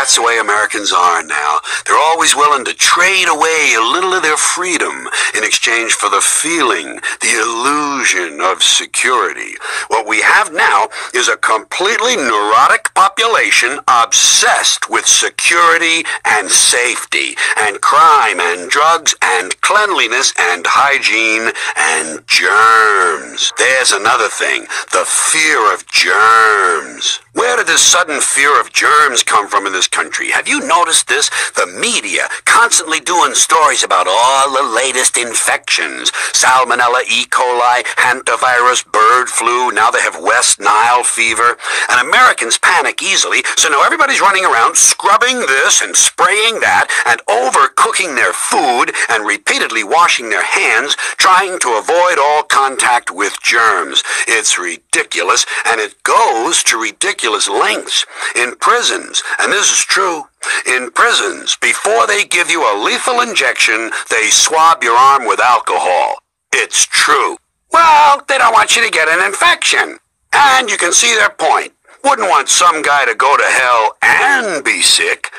that's the way Americans are now. They're always willing to trade away a little of their freedom in exchange for the feeling, the illusion of security. What we have now is a completely neurotic population obsessed with security and safety, and crime and drugs and cleanliness and hygiene and germs. There's another thing, the fear of germs. Where did this sudden fear of germs come from in this country? Have you noticed this? The media constantly doing stories about all the latest infections. Salmonella, E. coli, hantavirus, bird flu, now they have West Nile fever. And Americans panic easily, so now everybody's running around scrubbing this and spraying that and overcooking their food and repeatedly washing their hands, trying to avoid all contact with germs. It's ridiculous, and it goes to ridiculous lengths in prisons, and this is true. In prisons, before they give you a lethal injection, they swab your arm with alcohol. It's true. Well, they don't want you to get an infection. And you can see their point. Wouldn't want some guy to go to hell and be sick.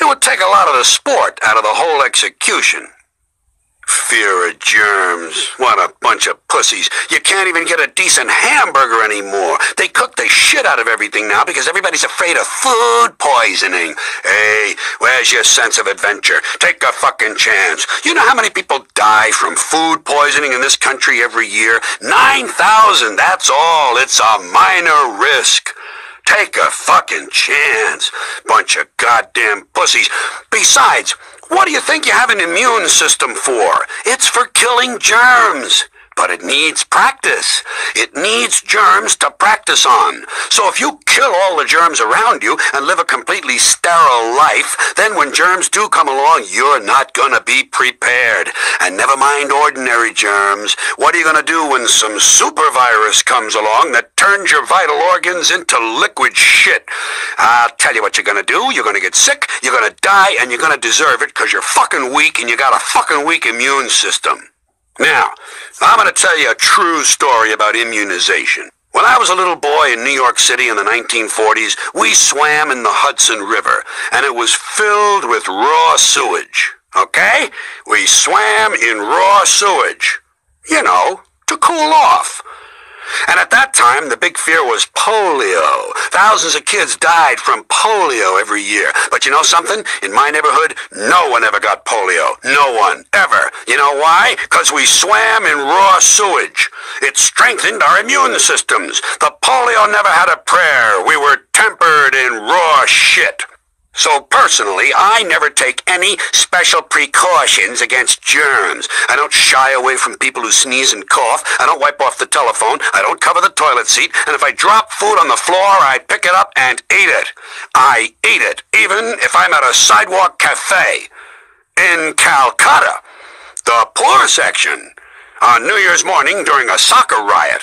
It would take a lot of the sport out of the whole execution. Fear of germs. What a bunch of pussies. You can't even get a decent hamburger anymore. They cook the shit out of everything now because everybody's afraid of food poisoning. Hey, where's your sense of adventure? Take a fucking chance. You know how many people die from food poisoning in this country every year? 9,000, that's all. It's a minor risk. Take a fucking chance. Bunch of goddamn pussies. Besides, what do you think you have an immune system for? It's for killing germs. But it needs practice. It needs germs to practice on. So if you kill all the germs around you and live a completely sterile life, then when germs do come along, you're not gonna be prepared. And never mind ordinary germs. What are you gonna do when some super virus comes along that turns your vital organs into liquid shit? I'll tell you what you're gonna do. You're gonna get sick, you're gonna die, and you're gonna deserve it because you're fucking weak and you got a fucking weak immune system. Now, I'm to tell you a true story about immunization. When I was a little boy in New York City in the 1940s, we swam in the Hudson River, and it was filled with raw sewage. Okay? We swam in raw sewage. You know, to cool off. And at that time, the big fear was polio. Thousands of kids died from polio every year. But you know something? In my neighborhood, no one ever got polio. No one, ever. You know why? Because we swam in raw sewage. It strengthened our immune systems. The polio never had a prayer. We were tempered in raw shit. So personally, I never take any special precautions against germs. I don't shy away from people who sneeze and cough. I don't wipe off the telephone. I don't cover the toilet seat. And if I drop food on the floor, I pick it up and eat it. I eat it, even if I'm at a sidewalk cafe. In Calcutta, the poor section, on New Year's morning during a soccer riot.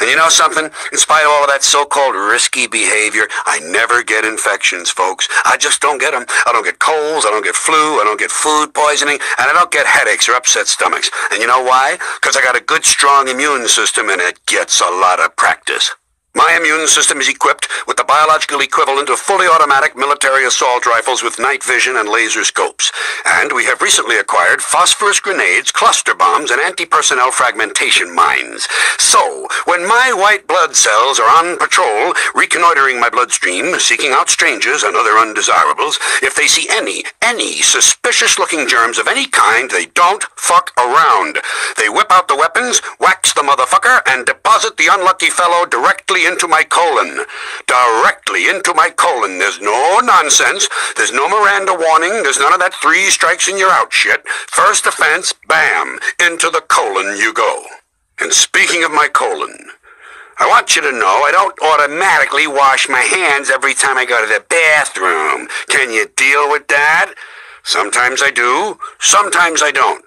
And you know something? In spite of all of that so-called risky behavior, I never get infections, folks. I just don't get them. I don't get colds, I don't get flu, I don't get food poisoning, and I don't get headaches or upset stomachs. And you know why? Because I got a good, strong immune system, and it gets a lot of practice. My immune system is equipped with the biological equivalent of fully automatic military assault rifles with night vision and laser scopes. And we have recently acquired phosphorus grenades, cluster bombs, and anti-personnel fragmentation mines. So, when my white blood cells are on patrol, reconnoitering my bloodstream, seeking out strangers and other undesirables, if they see any, any suspicious-looking germs of any kind, they don't fuck around. They whip out the weapons, wax the motherfucker, and deposit the unlucky fellow directly into my colon. Directly into my colon. There's no nonsense. There's no Miranda warning. There's none of that three strikes and you're out shit. First offense, bam, into the colon you go. And speaking of my colon, I want you to know I don't automatically wash my hands every time I go to the bathroom. Can you deal with that? Sometimes I do, sometimes I don't.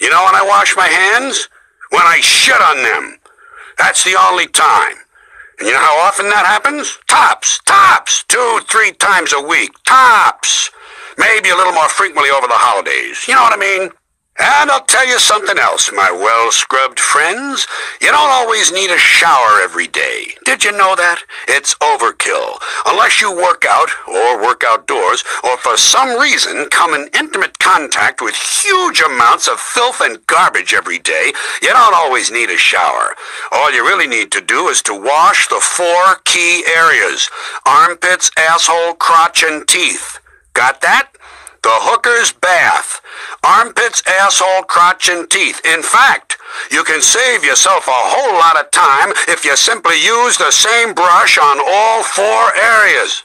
You know when I wash my hands? When I shit on them. That's the only time. And you know how often that happens? Tops, tops, two, three times a week. Tops. Maybe a little more frequently over the holidays. You know what I mean? And I'll tell you something else, my well-scrubbed friends. You don't always need a shower every day. Did you know that? It's overkill. Unless you work out, or work outdoors, or for some reason come in intimate contact with huge amounts of filth and garbage every day, you don't always need a shower. All you really need to do is to wash the four key areas. Armpits, asshole, crotch, and teeth. Got that? Armpits, asshole, crotch, and teeth. In fact, you can save yourself a whole lot of time if you simply use the same brush on all four areas.